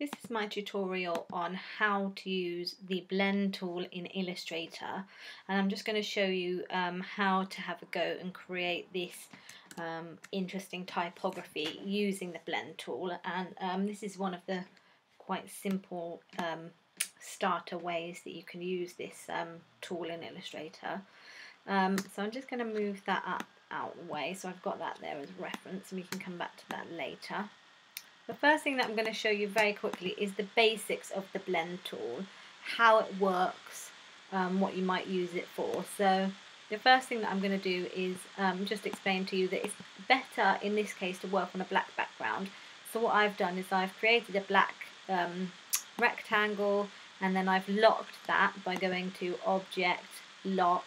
This is my tutorial on how to use the blend tool in Illustrator and I'm just going to show you um, how to have a go and create this um, interesting typography using the blend tool and um, this is one of the quite simple um, starter ways that you can use this um, tool in Illustrator. Um, so I'm just going to move that up out of the way so I've got that there as reference and we can come back to that later. The first thing that I'm going to show you very quickly is the basics of the blend tool, how it works, um, what you might use it for. So the first thing that I'm going to do is um, just explain to you that it's better in this case to work on a black background. So what I've done is I've created a black um, rectangle and then I've locked that by going to Object, Lock,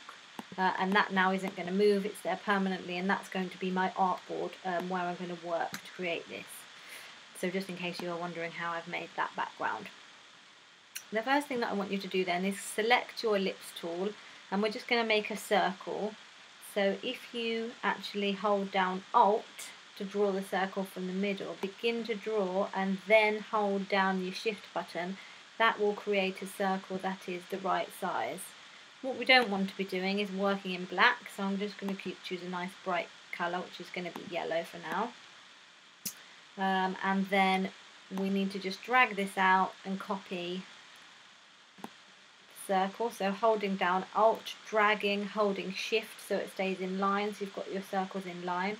uh, and that now isn't going to move, it's there permanently and that's going to be my artboard um, where I'm going to work to create this. So just in case you are wondering how I've made that background. The first thing that I want you to do then is select your ellipse tool and we're just going to make a circle. So if you actually hold down Alt to draw the circle from the middle, begin to draw and then hold down your shift button, that will create a circle that is the right size. What we don't want to be doing is working in black, so I'm just going to choose a nice bright colour, which is going to be yellow for now um, and then we need to just drag this out and copy circle. So holding down alt dragging holding shift so it stays in line. So you've got your circles in line.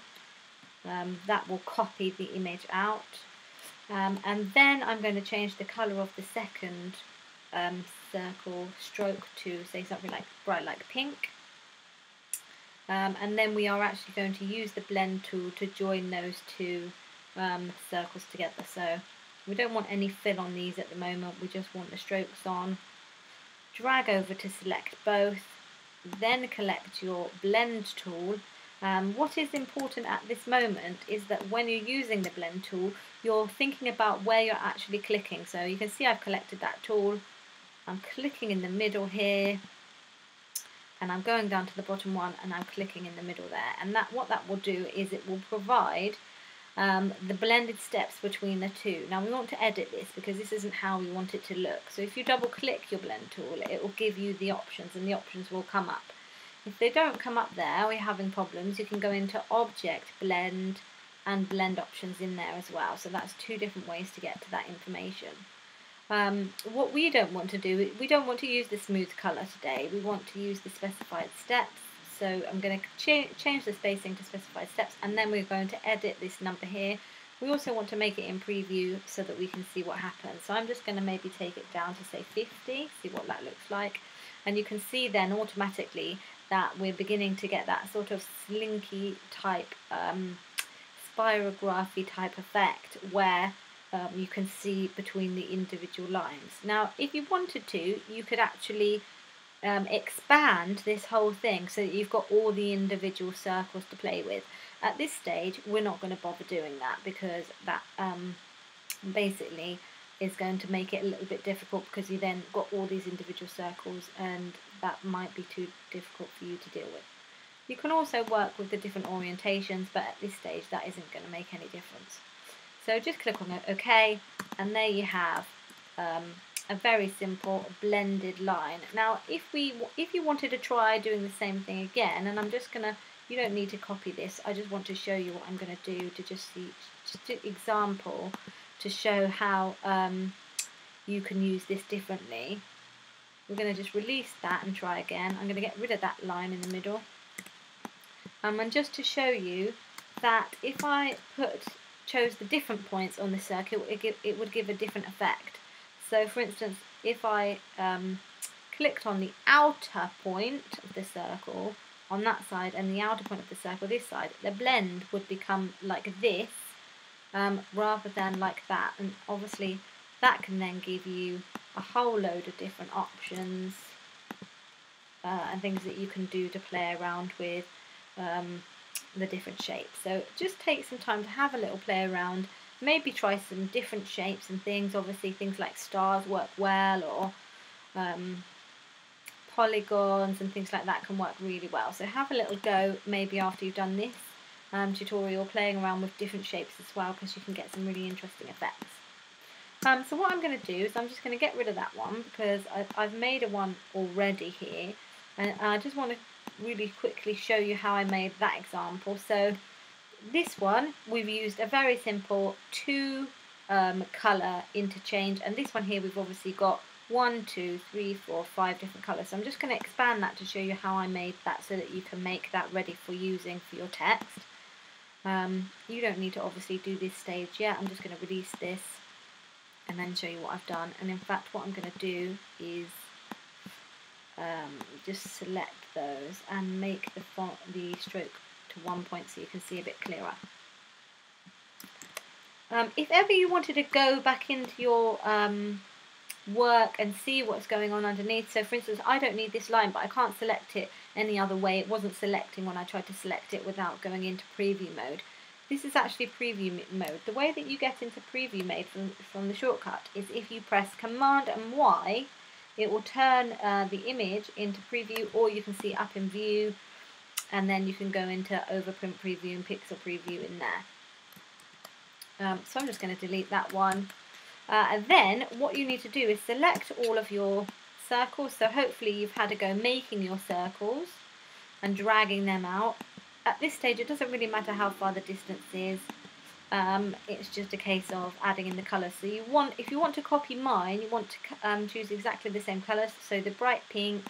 Um, that will copy the image out. Um, and then I'm going to change the colour of the second um, circle stroke to say something like bright like pink. Um, and then we are actually going to use the blend tool to join those two um, circles together. So we don't want any fill on these at the moment, we just want the strokes on. Drag over to select both, then collect your blend tool. Um, what is important at this moment is that when you're using the blend tool, you're thinking about where you're actually clicking. So you can see I've collected that tool. I'm clicking in the middle here and I'm going down to the bottom one and I'm clicking in the middle there and that what that will do is it will provide um, the blended steps between the two. Now we want to edit this because this isn't how we want it to look. So if you double click your blend tool, it will give you the options and the options will come up. If they don't come up there, we're having problems, you can go into Object, Blend, and Blend options in there as well. So that's two different ways to get to that information. Um, what we don't want to do, we don't want to use the smooth colour today. We want to use the specified steps so I'm going to ch change the spacing to specified steps and then we're going to edit this number here. We also want to make it in preview so that we can see what happens. So I'm just going to maybe take it down to say 50, see what that looks like. And you can see then automatically that we're beginning to get that sort of slinky type, um, spirography type effect where um, you can see between the individual lines. Now, if you wanted to, you could actually um, expand this whole thing so that you've got all the individual circles to play with. At this stage, we're not going to bother doing that because that um, basically is going to make it a little bit difficult because you then got all these individual circles and that might be too difficult for you to deal with. You can also work with the different orientations, but at this stage that isn't going to make any difference. So just click on OK, and there you have um, a very simple blended line. Now, if we if you wanted to try doing the same thing again, and I'm just gonna, you don't need to copy this. I just want to show you what I'm gonna do to just see, just an example to show how um, you can use this differently. We're gonna just release that and try again. I'm gonna get rid of that line in the middle. Um, and just to show you that if I put chose the different points on the circle, it, it would give a different effect. So for instance, if I um, clicked on the outer point of the circle on that side and the outer point of the circle this side, the blend would become like this um, rather than like that. And obviously that can then give you a whole load of different options uh, and things that you can do to play around with um, the different shapes. So just take some time to have a little play around maybe try some different shapes and things. Obviously, things like stars work well, or um, polygons and things like that can work really well. So have a little go maybe after you've done this um, tutorial, playing around with different shapes as well, because you can get some really interesting effects. Um, so what I'm going to do is I'm just going to get rid of that one because I, I've made a one already here and I just want to really quickly show you how I made that example. So this one we've used a very simple two um, colour interchange and this one here we've obviously got one, two, three, four, five different colours. So I'm just going to expand that to show you how I made that so that you can make that ready for using for your text. Um, you don't need to obviously do this stage yet. I'm just going to release this and then show you what I've done. And in fact, what I'm going to do is um, just select those and make the font, the stroke one point so you can see a bit clearer. Um, if ever you wanted to go back into your um, work and see what's going on underneath. So for instance, I don't need this line, but I can't select it any other way. It wasn't selecting when I tried to select it without going into preview mode. This is actually preview mode. The way that you get into preview mode from, from the shortcut is if you press Command and Y, it will turn uh, the image into preview or you can see up in view and then you can go into overprint preview and pixel preview in there. Um, so I'm just going to delete that one. Uh, and then what you need to do is select all of your circles. So hopefully you've had a go making your circles and dragging them out. At this stage it doesn't really matter how far the distance is. Um, it's just a case of adding in the colour. So you want, if you want to copy mine, you want to um, choose exactly the same colours. So the bright pink,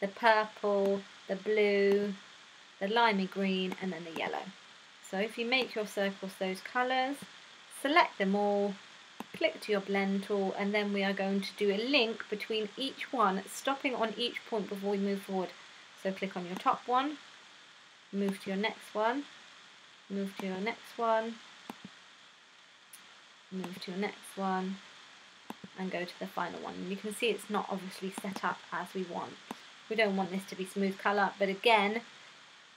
the purple, the blue, the limey green, and then the yellow. So if you make your circles those colours, select them all, click to your blend tool and then we are going to do a link between each one, stopping on each point before we move forward. So click on your top one, move to your next one, move to your next one, move to your next one, and go to the final one. And you can see it's not obviously set up as we want. We don't want this to be smooth colour, but again,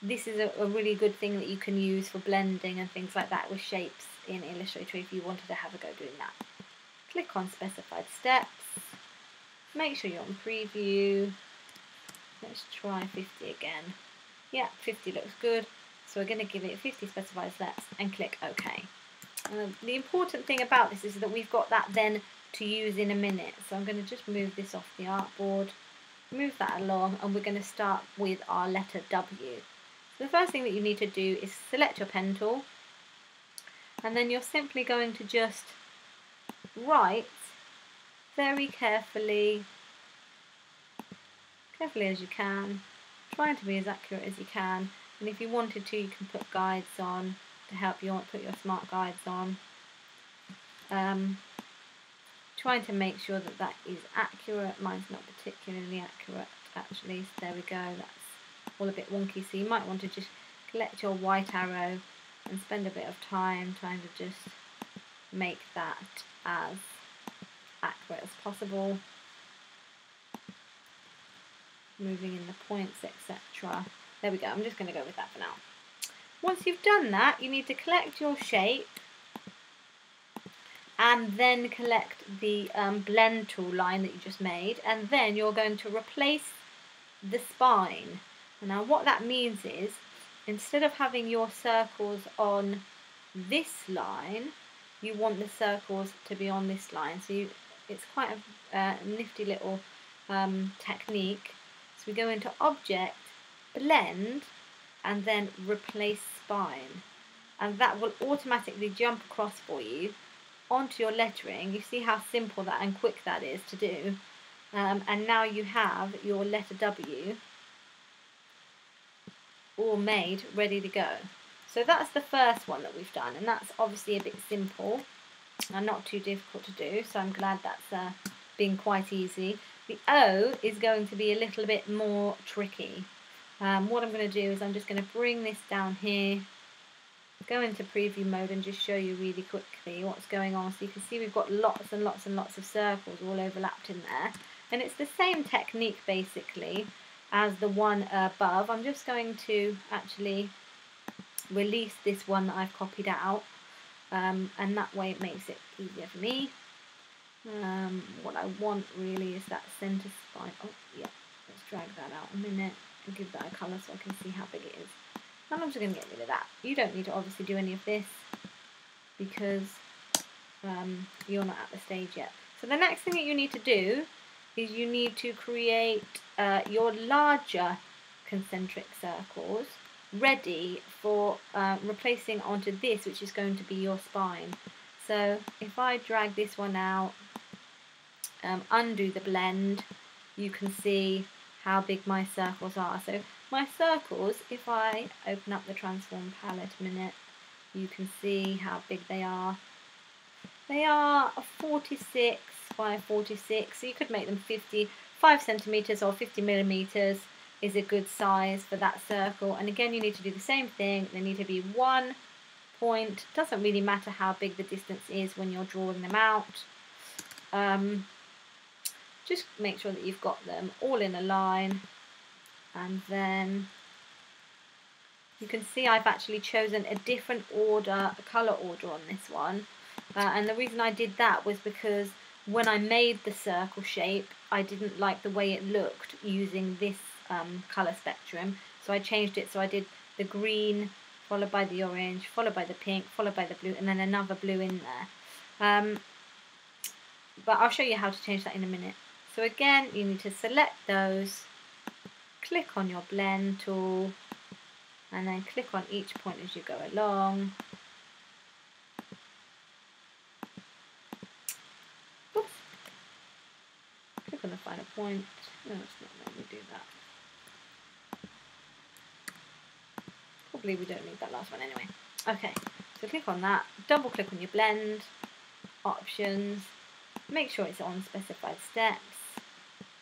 this is a, a really good thing that you can use for blending and things like that with shapes in Illustrator if you wanted to have a go doing that. Click on specified steps. Make sure you're on preview. Let's try 50 again. Yeah, 50 looks good. So we're going to give it 50 specified steps and click OK. Um, the important thing about this is that we've got that then to use in a minute. So I'm going to just move this off the artboard, move that along, and we're going to start with our letter W. So the first thing that you need to do is select your pen tool, and then you're simply going to just write very carefully, carefully as you can, trying to be as accurate as you can. And if you wanted to, you can put guides on to help you put your smart guides on. Um, trying to make sure that that is accurate. Mine's not particularly accurate actually. So there we go. That's all a bit wonky. So you might want to just collect your white arrow and spend a bit of time trying to just make that as accurate as possible. Moving in the points, etc. There we go, I'm just going to go with that for now. Once you've done that, you need to collect your shape and then collect the um, blend tool line that you just made and then you're going to replace the spine. Now what that means is instead of having your circles on this line you want the circles to be on this line. So you, it's quite a uh, nifty little um, technique. So we go into Object, Blend, and then Replace Spine. And that will automatically jump across for you onto your lettering. You see how simple that and quick that is to do. Um, and now you have your letter W all made, ready to go. So that's the first one that we've done, and that's obviously a bit simple and not too difficult to do, so I'm glad that's uh, been quite easy. The O is going to be a little bit more tricky. Um, what I'm going to do is I'm just going to bring this down here, go into preview mode and just show you really quickly what's going on. So you can see we've got lots and lots and lots of circles all overlapped in there. And it's the same technique basically as the one above. I'm just going to actually release this one that I've copied out um, and that way it makes it easier for me. Um, what I want really is that centre spine. Oh yeah, let's drag that out a minute and give that a colour so I can see how big it is. And I'm just going to get rid of that. You don't need to obviously do any of this because um, you're not at the stage yet. So the next thing that you need to do is you need to create uh, your larger concentric circles ready for uh, replacing onto this which is going to be your spine. So if I drag this one out, um, undo the blend, you can see how big my circles are. So my circles, if I open up the transform palette a minute, you can see how big they are. They are 46 by 46, so you could make them 55 centimeters or 50 millimeters is a good size for that circle. And again, you need to do the same thing. They need to be one point. Doesn't really matter how big the distance is when you're drawing them out. Um, just make sure that you've got them all in a line. And then you can see I've actually chosen a different order, a colour order on this one. Uh, and the reason I did that was because when I made the circle shape, I didn't like the way it looked using this um, colour spectrum. So I changed it. So I did the green, followed by the orange, followed by the pink, followed by the blue, and then another blue in there. Um, but I'll show you how to change that in a minute. So again, you need to select those, click on your blend tool, and then click on each point as you go along. Oops. Click on the final point. No, it's not letting me do that. Probably we don't need that last one anyway. Okay, so click on that, double click on your blend, options, make sure it's on specified steps.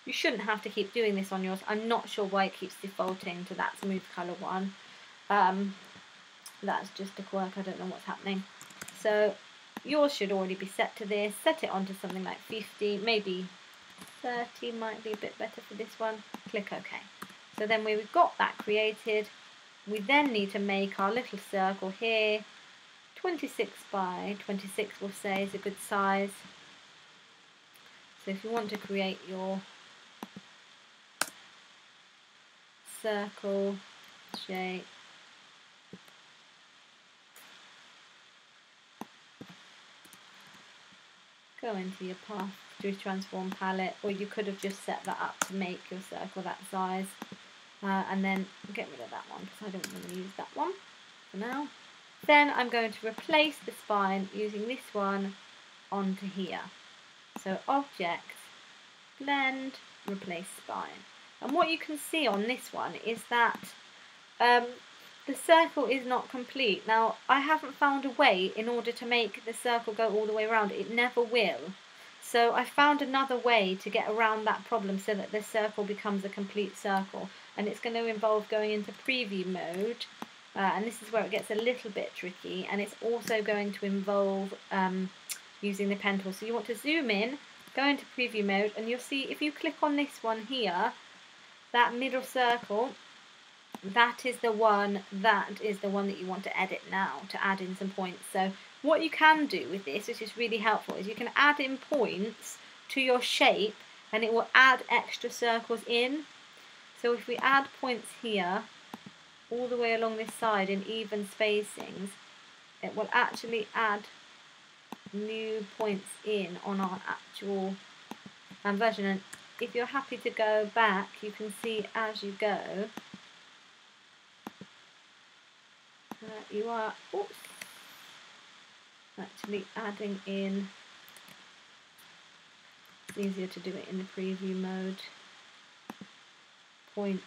You shouldn't have to keep doing this on yours. I'm not sure why it keeps defaulting to that smooth colour one. Um, that's just a quirk, I don't know what's happening. So yours should already be set to this. Set it onto something like 50, maybe 30 might be a bit better for this one. Click OK. So then we've got that created. We then need to make our little circle here. 26 by 26 we'll say is a good size. So if you want to create your circle shape go into your path to transform palette or you could have just set that up to make your circle that size uh, and then get rid of that one because I don't want to use that one for now. Then I'm going to replace the spine using this one onto here. So object, blend, replace spine. And what you can see on this one is that um, the circle is not complete. Now, I haven't found a way in order to make the circle go all the way around. It never will. So I found another way to get around that problem so that the circle becomes a complete circle. And it's going to involve going into preview mode. Uh, and this is where it gets a little bit tricky. And it's also going to involve um, using the pen tool. So you want to zoom in, go into preview mode, and you'll see if you click on this one here, that middle circle, that is the one that is the one that you want to edit now to add in some points. So what you can do with this, which is really helpful, is you can add in points to your shape and it will add extra circles in. So if we add points here, all the way along this side in even spacings, it will actually add new points in on our actual um, version. And if you're happy to go back, you can see as you go, that you are oops, actually adding in, it's easier to do it in the preview mode, points.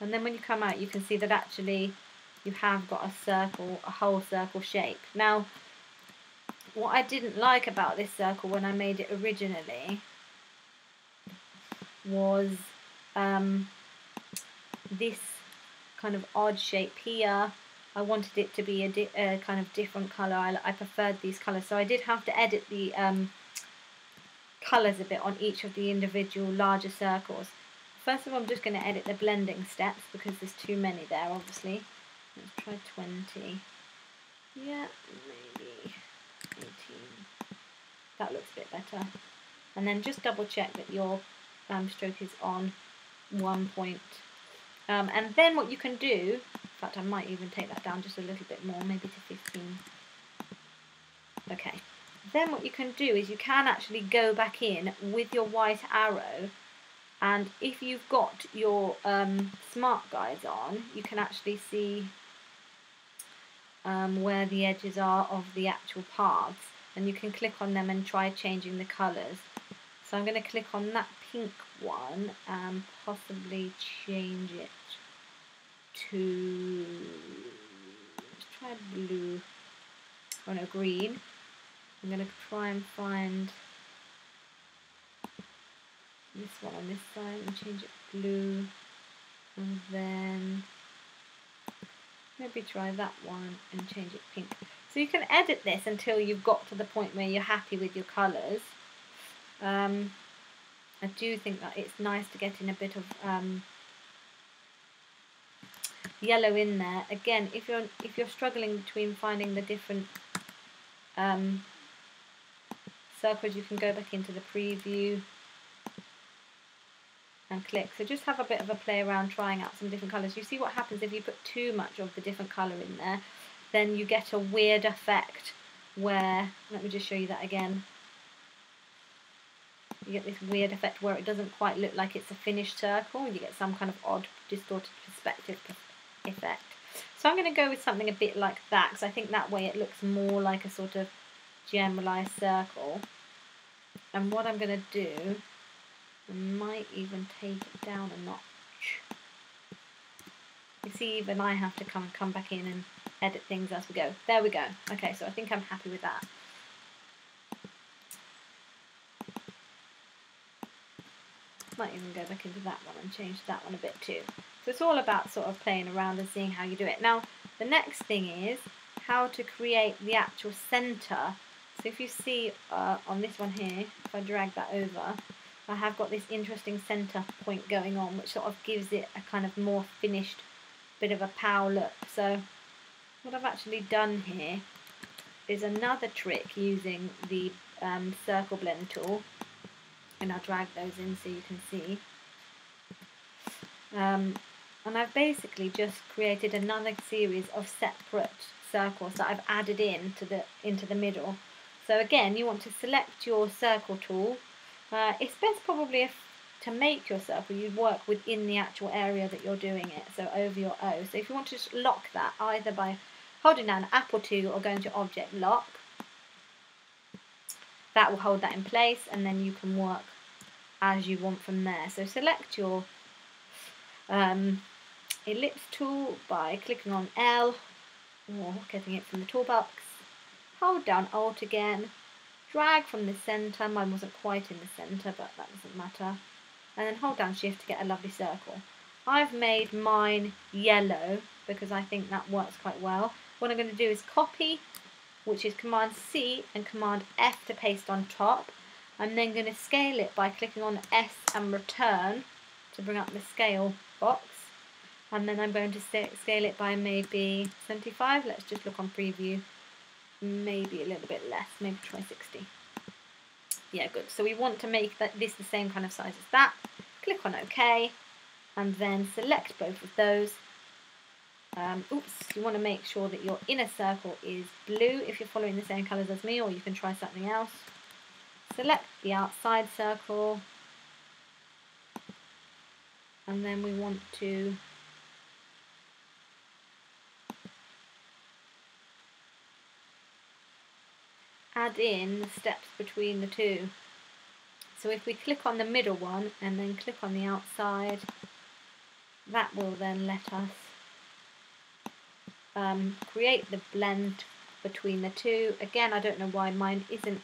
And then when you come out, you can see that actually you have got a circle, a whole circle shape. Now, what I didn't like about this circle when I made it originally was um, this kind of odd shape here. I wanted it to be a, kind of different colour. I, I, preferred these colours. So I did have to edit the um, colours a bit on each of the individual larger circles. First of all, I'm just going to edit the blending steps because there's too many there, obviously. Let's try 20. Yeah, maybe 18. That looks a bit better. And then just double check that your um, stroke is on one point. Um, and then what you can do, in fact I might even take that down just a little bit more, maybe to 15. Okay. Then what you can do is you can actually go back in with your white arrow and if you've got your um, smart guides on you can actually see um, where the edges are of the actual paths and you can click on them and try changing the colours. So I'm going to click on that pink one and possibly change it to let's try blue or oh no green. I'm going to try and find this one on this side and change it blue and then maybe try that one and change it pink. So you can edit this until you've got to the point where you're happy with your colours. Um, I do think that it's nice to get in a bit of um, yellow in there. Again, if you're if you're struggling between finding the different um, circles, you can go back into the preview and click. So just have a bit of a play around trying out some different colours. You see what happens if you put too much of the different colour in there then you get a weird effect where, let me just show you that again. You get this weird effect where it doesn't quite look like it's a finished circle. You get some kind of odd distorted perspective effect. So I'm going to go with something a bit like that because I think that way it looks more like a sort of generalised circle. And what I'm going to do, I might even take it down a notch. You see, even I have to come come back in and edit things as we go. There we go. Okay, so I think I'm happy with that. Might even go back into that one and change that one a bit too. So it's all about sort of playing around and seeing how you do it. Now, the next thing is how to create the actual centre. So if you see uh, on this one here, if I drag that over, I have got this interesting centre point going on, which sort of gives it a kind of more finished bit of a pow look. So what I've actually done here is another trick using the um, circle blend tool and I'll drag those in so you can see um, and I've basically just created another series of separate circles that I've added in to the into the middle so again you want to select your circle tool uh, it's best probably if to make your circle, you work within the actual area that you're doing it, so over your O. So if you want to lock that, either by holding down Apple 2 or going to Object Lock. That will hold that in place and then you can work as you want from there. So select your um, ellipse tool by clicking on L or getting it from the toolbox. Hold down Alt again, drag from the centre, mine wasn't quite in the centre but that doesn't matter, and then hold down Shift to get a lovely circle. I've made mine yellow because I think that works quite well. What I'm going to do is copy, which is Command C and Command F to paste on top. I'm then going to scale it by clicking on S and return to bring up the scale box. And then I'm going to scale it by maybe 75. Let's just look on preview. Maybe a little bit less, maybe try 60. Yeah, good. So we want to make that this the same kind of size as that. Click on OK and then select both of those um, oops, you want to make sure that your inner circle is blue if you're following the same colours as me, or you can try something else. Select the outside circle, and then we want to add in the steps between the two. So if we click on the middle one and then click on the outside, that will then let us um, create the blend between the two. Again, I don't know why mine isn't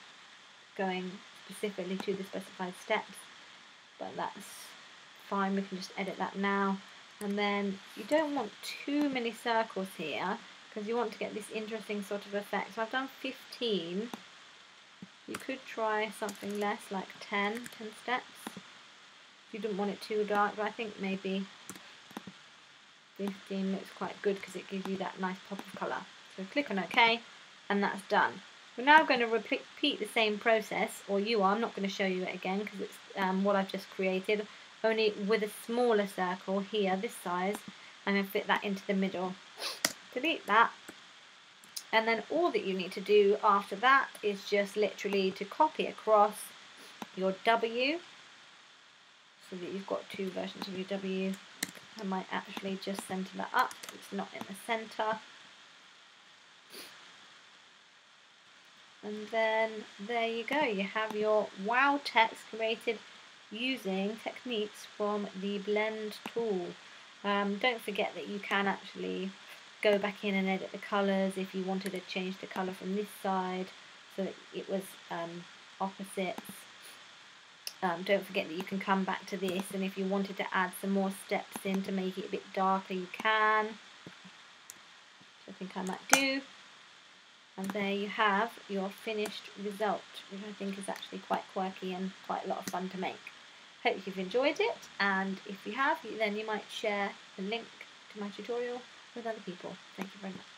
going specifically to the specified steps, but that's fine. We can just edit that now. And then you don't want too many circles here because you want to get this interesting sort of effect. So I've done 15. You could try something less, like 10, 10 steps. You didn't want it too dark, but I think maybe 15 looks quite good because it gives you that nice pop of colour. So click on OK and that's done. We're now going to repeat the same process, or you are, I'm not going to show you it again because it's um, what I've just created, only with a smaller circle here, this size, going to fit that into the middle. Delete that, And then all that you need to do after that is just literally to copy across your W so that you've got two versions of your W. I might actually just centre that up, it's not in the centre. And then there you go, you have your wow text created using techniques from the blend tool. Um, don't forget that you can actually go back in and edit the colours if you wanted to change the colour from this side so that it was um, opposites. Um, don't forget that you can come back to this and if you wanted to add some more steps in to make it a bit darker you can. I think I might do. And there you have your finished result, which I think is actually quite quirky and quite a lot of fun to make. Hope you've enjoyed it, and if you have, then you might share the link to my tutorial with other people. Thank you very much.